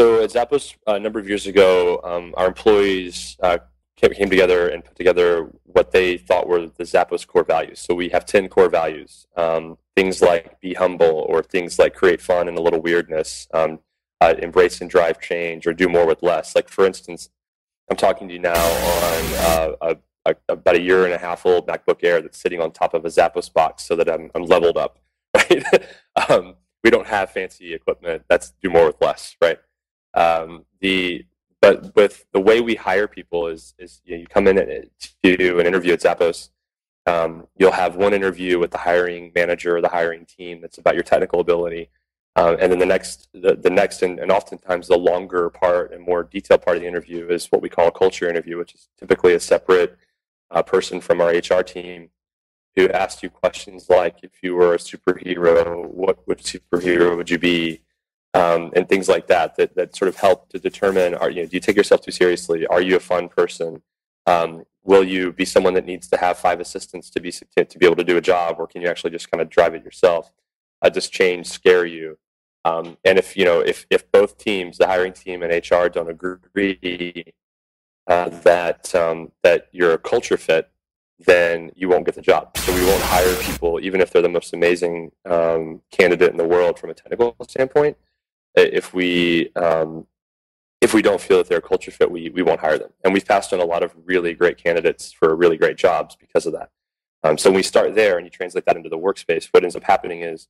So at Zappos, uh, a number of years ago, um, our employees uh, came, came, together and put together what they thought were the Zappos core values. So we have 10 core values. Um, things like be humble or things like create fun and a little weirdness, um, uh, embrace and drive change or do more with less. Like for instance, I'm talking to you now on uh, a, a, about a year and a half old MacBook Air that's sitting on top of a Zappos box so that I'm, I'm leveled up, right? um, we don't have fancy equipment. That's do more with less, right? Um, the but with the way we hire people is is you, know, you come in to do an interview at Zappos. Um, you'll have one interview with the hiring manager or the hiring team that's about your technical ability, um, and then the next the, the next and, and oftentimes the longer part and more detailed part of the interview is what we call a culture interview, which is typically a separate uh, person from our HR team who asks you questions like, if you were a superhero, what which superhero would you be? Um, and things like that, that that sort of help to determine: Are you know, do you take yourself too seriously? Are you a fun person? Um, will you be someone that needs to have five assistants to be to, to, be able to do a job, or can you actually just kind of drive it yourself? Uh, does change scare you? Um, and if you know if if both teams, the hiring team and HR, don't agree uh, that um, that you're a culture fit, then you won't get the job. So we won't hire people, even if they're the most amazing um, candidate in the world from a technical standpoint if we um, if we don't feel that they're a culture fit, we, we won't hire them. And we've passed on a lot of really great candidates for really great jobs because of that. Um, so when we start there and you translate that into the workspace, what ends up happening is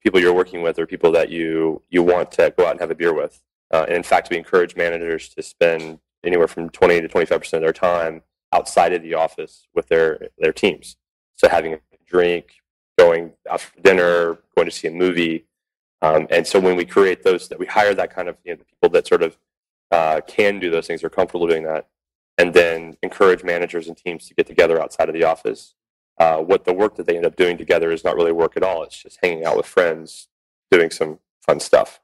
people you're working with are people that you you want to go out and have a beer with. Uh, and in fact, we encourage managers to spend anywhere from 20 to 25 percent of their time outside of the office with their their teams. So having a drink, going out for dinner, going to see a movie, um, and so when we create those, that we hire that kind of you know, people that sort of uh, can do those things, are comfortable doing that, and then encourage managers and teams to get together outside of the office. Uh, what the work that they end up doing together is not really work at all. It's just hanging out with friends, doing some fun stuff.